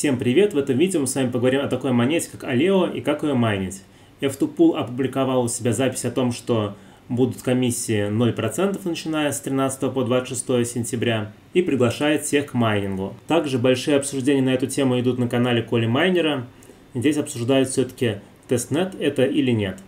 Всем привет! В этом видео мы с вами поговорим о такой монете, как Aleo и как ее майнить. F2Pool опубликовал у себя запись о том, что будут комиссии 0% начиная с 13 по 26 сентября и приглашает всех к майнингу. Также большие обсуждения на эту тему идут на канале Коли Майнера. Здесь обсуждают все-таки testnet это или нет.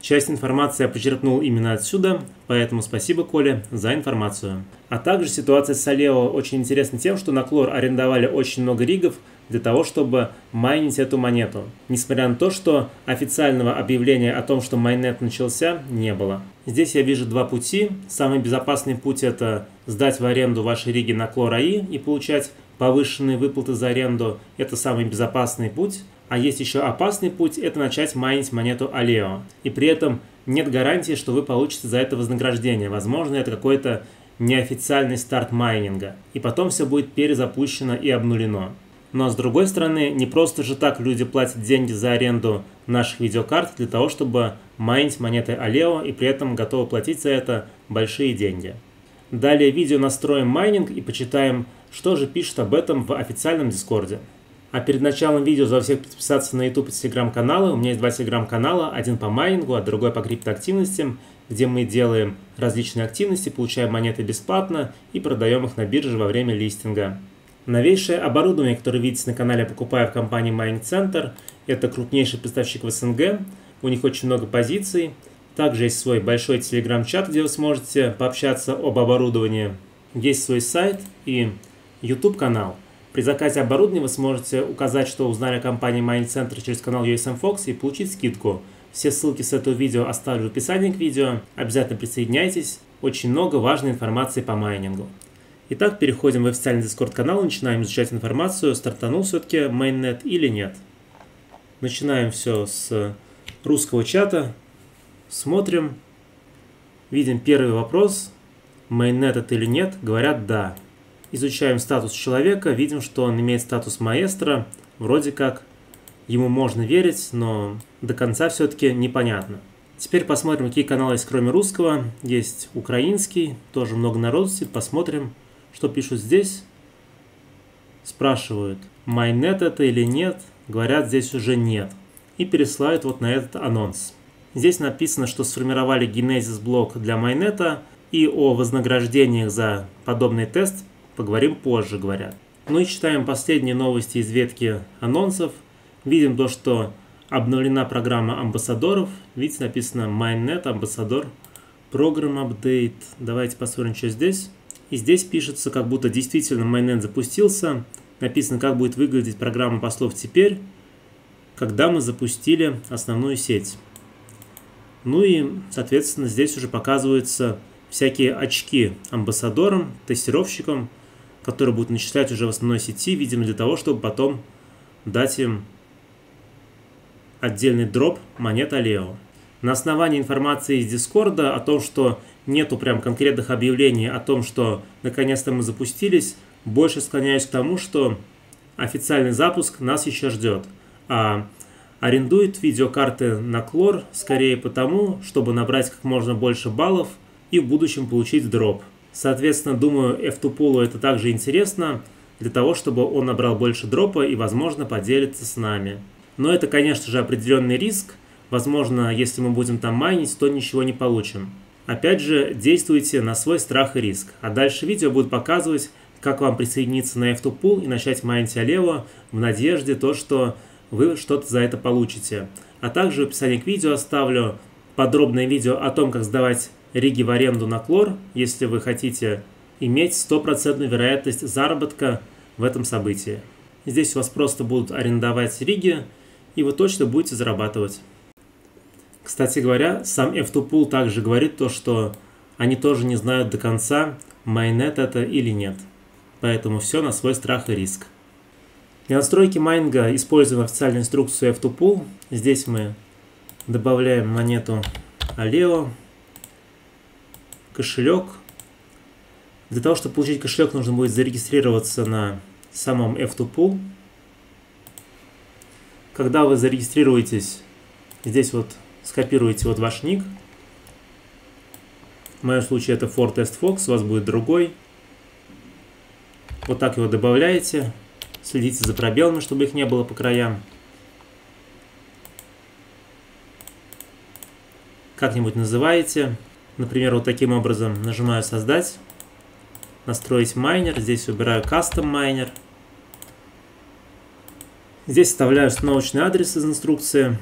Часть информации я почерпнул именно отсюда, поэтому спасибо, Коле, за информацию. А также ситуация с Алео очень интересна тем, что на Клор арендовали очень много ригов для того, чтобы майнить эту монету. Несмотря на то, что официального объявления о том, что майнет начался, не было. Здесь я вижу два пути. Самый безопасный путь это сдать в аренду ваши риги на Клор АИ и получать повышенные выплаты за аренду. Это самый безопасный путь. А есть еще опасный путь – это начать майнить монету Алео. И при этом нет гарантии, что вы получите за это вознаграждение. Возможно, это какой-то неофициальный старт майнинга. И потом все будет перезапущено и обнулено. Но с другой стороны, не просто же так люди платят деньги за аренду наших видеокарт для того, чтобы майнить монеты Aleo и при этом готовы платить за это большие деньги. Далее видео настроим майнинг и почитаем, что же пишет об этом в официальном дискорде. А перед началом видео зову всех подписаться на YouTube и телеграм-каналы. У меня есть два телеграм-канала, один по майнингу, а другой по криптоактивностям, где мы делаем различные активности, получаем монеты бесплатно и продаем их на бирже во время листинга. Новейшее оборудование, которое видите на канале, покупаю в компании Mining Center. Это крупнейший поставщик в СНГ. У них очень много позиций. Также есть свой большой телеграм-чат, где вы сможете пообщаться об оборудовании. Есть свой сайт и YouTube канал. При заказе оборудования вы сможете указать, что узнали о компании Mining Center через канал USM Fox и получить скидку. Все ссылки с этого видео оставлю в описании к видео. Обязательно присоединяйтесь. Очень много важной информации по майнингу. Итак, переходим в официальный Discord канал начинаем изучать информацию, стартанул все-таки майннет или нет. Начинаем все с русского чата. Смотрим. Видим первый вопрос. Майннет это или нет? Говорят да. Изучаем статус человека, видим, что он имеет статус маэстро. Вроде как ему можно верить, но до конца все-таки непонятно. Теперь посмотрим, какие каналы есть кроме русского. Есть украинский, тоже много народу. Посмотрим, что пишут здесь. Спрашивают, майнет это или нет. Говорят, здесь уже нет. И пересылают вот на этот анонс. Здесь написано, что сформировали генезис блок для майнета и о вознаграждениях за подобный тест Поговорим позже, говорят. Ну и читаем последние новости из ветки анонсов. Видим то, что обновлена программа амбассадоров. Видите, написано MindNet, амбассадор, программ апдейт. Давайте посмотрим, что здесь. И здесь пишется, как будто действительно MindNet запустился. Написано, как будет выглядеть программа послов теперь, когда мы запустили основную сеть. Ну и, соответственно, здесь уже показываются всякие очки амбассадорам, тестировщикам, которые будут начислять уже в основной сети, видимо, для того, чтобы потом дать им отдельный дроп монет Алео. На основании информации из Дискорда о том, что нету прям конкретных объявлений о том, что наконец-то мы запустились, больше склоняюсь к тому, что официальный запуск нас еще ждет. А арендует видеокарты на Клор скорее потому, чтобы набрать как можно больше баллов и в будущем получить дроп. Соответственно, думаю, F2Pool это также интересно, для того, чтобы он набрал больше дропа и, возможно, поделится с нами. Но это, конечно же, определенный риск. Возможно, если мы будем там майнить, то ничего не получим. Опять же, действуйте на свой страх и риск. А дальше видео будет показывать, как вам присоединиться на F2Pool и начать майнить Алево в надежде то, что вы что-то за это получите. А также в описании к видео оставлю подробное видео о том, как сдавать риги в аренду на Клор, если вы хотите иметь стопроцентную вероятность заработка в этом событии. Здесь у вас просто будут арендовать риги, и вы точно будете зарабатывать. Кстати говоря, сам F2Pool также говорит то, что они тоже не знают до конца, майнет это или нет. Поэтому все на свой страх и риск. Для настройки майнинга используем официальную инструкцию F2Pool. Здесь мы добавляем монету Aleo, кошелек. Для того, чтобы получить кошелек, нужно будет зарегистрироваться на самом F2Pool. Когда вы зарегистрируетесь, здесь вот скопируете вот ваш ник. В моем случае это Ford Fox, у вас будет другой. Вот так его добавляете, Следите за пробелами, чтобы их не было по краям. Как-нибудь называете. Например, вот таким образом нажимаю «Создать», «Настроить майнер». Здесь выбираю «Custom майнер». Здесь вставляю установочный адрес из инструкции.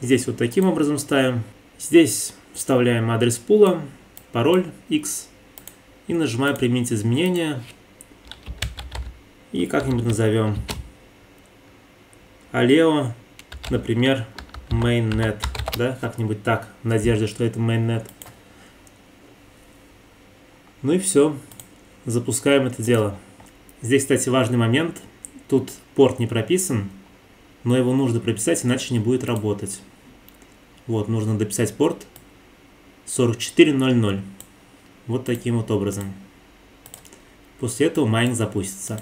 Здесь вот таким образом ставим. Здесь вставляем адрес пула, пароль X и нажимаем «Применить изменения». И как-нибудь назовем Алео, например, mainnet, да, как-нибудь так, в надежде, что это mainnet. Ну и все, запускаем это дело. Здесь, кстати, важный момент. Тут порт не прописан, но его нужно прописать, иначе не будет работать. Вот, нужно дописать порт 4400. Вот таким вот образом. После этого майнинг запустится.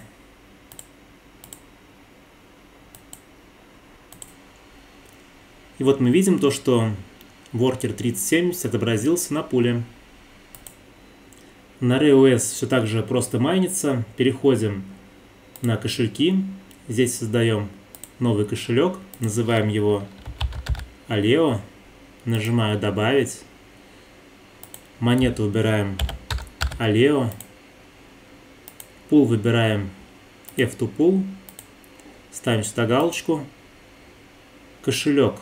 И вот мы видим то, что Worker 3070 отобразился на пуле. На RayOS все так же просто майнится. Переходим на кошельки. Здесь создаем новый кошелек. Называем его Aleo. Нажимаю «Добавить». Монету выбираем Aleo. Пул выбираем F2Pool. Ставим сюда галочку. Кошелек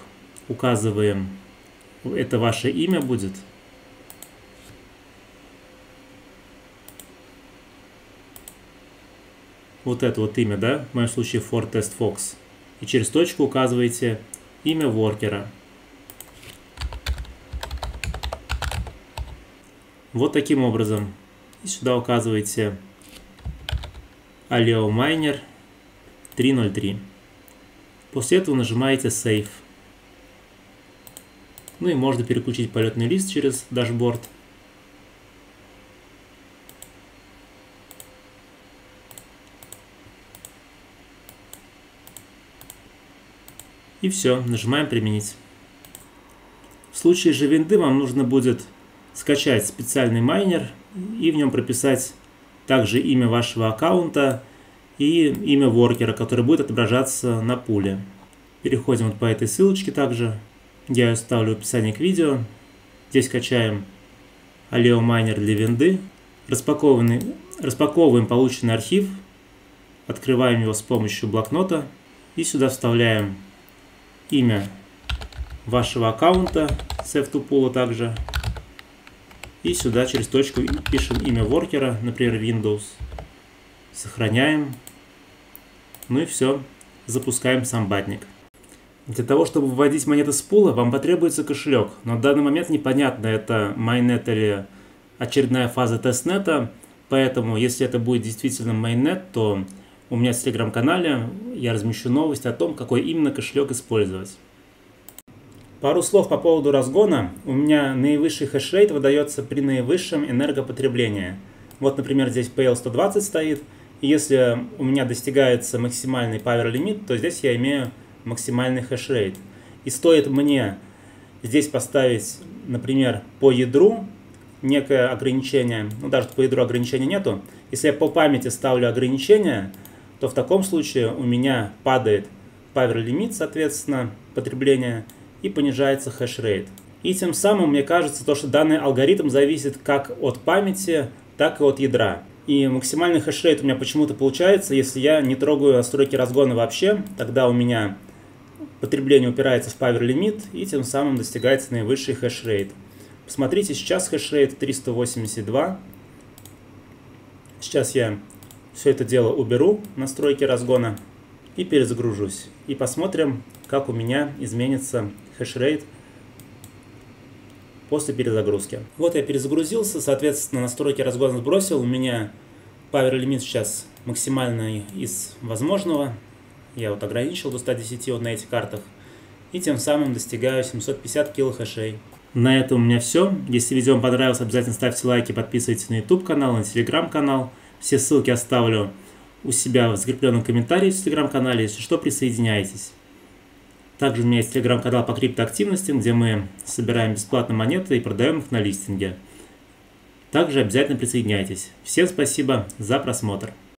указываем. Это ваше имя будет. вот это вот имя, да, в моем случае for test fox. И через точку указываете имя воркера. Вот таким образом. И сюда указываете Aleo Miner 303. После этого нажимаете Save. Ну и можно переключить полетный лист через дашборд. И все, нажимаем «Применить». В случае же винды вам нужно будет скачать специальный майнер и в нем прописать также имя вашего аккаунта и имя воркера, который будет отображаться на пуле. Переходим вот по этой ссылочке также. Я ее ставлю в описании к видео. Здесь качаем Aleo Miner для винды. Распакованный, распаковываем полученный архив. Открываем его с помощью блокнота. И сюда вставляем имя вашего аккаунта с F2Pool также. И сюда через точку пишем имя воркера, например, Windows. Сохраняем. Ну и все. Запускаем сам батник. Для того, чтобы вводить монеты с пула, вам потребуется кошелек. Но в данный момент непонятно, это майнет или очередная фаза testnet а. Поэтому, если это будет действительно mainnet, то у меня в телеграм-канале я размещу новость о том, какой именно кошелек использовать. Пару слов по поводу разгона. У меня наивысший хешрейт выдается при наивысшем энергопотреблении. Вот, например, здесь PL120 стоит. И если у меня достигается максимальный power лимит, то здесь я имею максимальный хешрейт. И стоит мне здесь поставить, например, по ядру некое ограничение, ну даже по ядру ограничения нету. Если я по памяти ставлю ограничение, то в таком случае у меня падает power лимит, соответственно, потребления, и понижается хэш-рейт. И тем самым мне кажется, то, что данный алгоритм зависит как от памяти, так и от ядра. И максимальный хэш-рейт у меня почему-то получается, если я не трогаю настройки разгона вообще, тогда у меня потребление упирается в power лимит и тем самым достигается наивысший хэш-рейт. Посмотрите, сейчас хэш-рейт 382. Сейчас я все это дело уберу, настройки разгона, и перезагружусь. И посмотрим, как у меня изменится хешрейт после перезагрузки. Вот я перезагрузился, соответственно, настройки разгона сбросил. У меня power лимит сейчас максимальный из возможного. Я вот ограничил до 110 вот на этих картах. И тем самым достигаю 750 килохэшей. На этом у меня все. Если видео вам понравилось, обязательно ставьте лайки, подписывайтесь на YouTube канал, на телеграм канал. Все ссылки оставлю у себя в закрепленном комментарии в телеграм-канале. Если что, присоединяйтесь. Также у меня есть телеграм-канал по криптоактивностям, где мы собираем бесплатно монеты и продаем их на листинге. Также обязательно присоединяйтесь. Всем спасибо за просмотр.